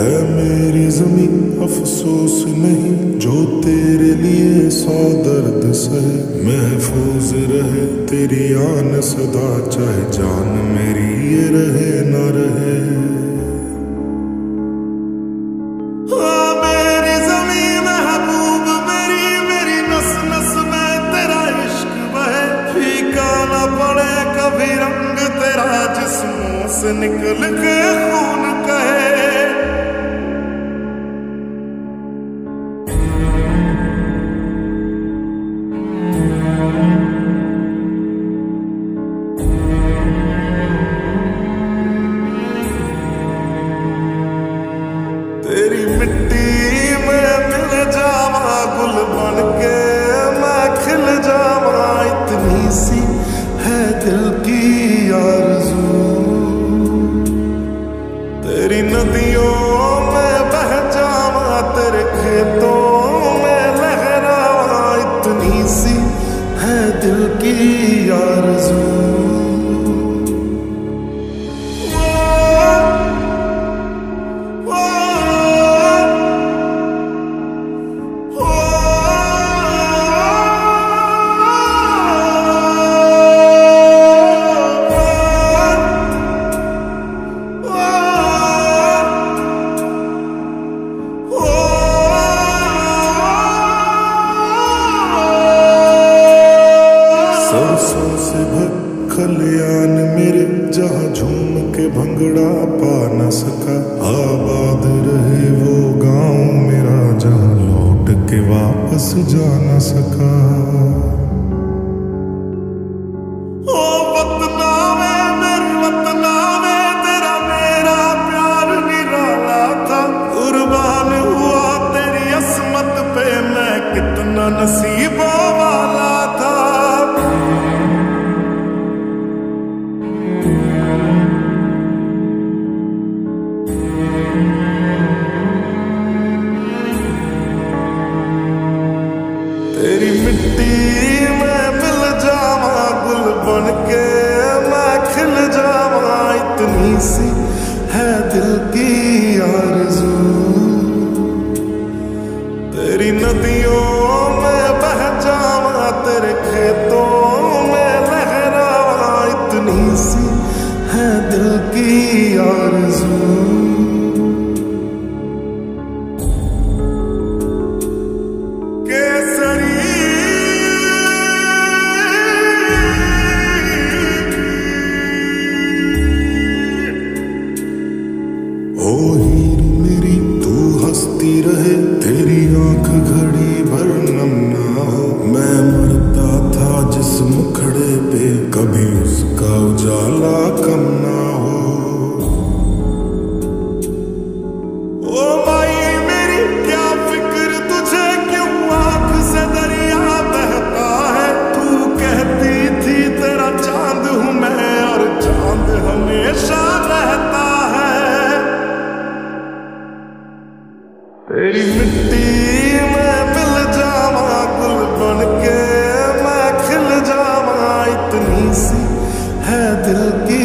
اے میری زمین افسوس نہیں، جو تیرے لیے سو درد سے محفوظ رہے، تیری آن صدا، چاہے جان میری یہ رہے، نہ رہے۔ ہاں، زمین محبوب، میری میری نس نس میں تیرا عشق بہے۔ پھیکا پڑے، کبھی رنگ تیرا جسموں سے نکل کے خون کہے۔ کی آرزو جھوم بھنگڑا پا نہ سکا۔ آباد رہے وہ گاؤں، میرا جہاں لوٹ کے واپس جا نہ سکا۔ او اتنی سی ہے دل کی آرزو۔ میری تو ہستی رہے، تیری آنکھ گھڑی بھر ہو۔ میں مرتا تھا جس مکھڑے پہ، کبھی اس کا اجالا کم نہ ہو او مائی میری کیا فکر تجھے کیوں آنکھ سے دریا بہتا ہے تو کہتی تھی تیرا چاند ہوں میں اور چاند ہمیشہ رہتا ہے تیری مٹی ہے دل کی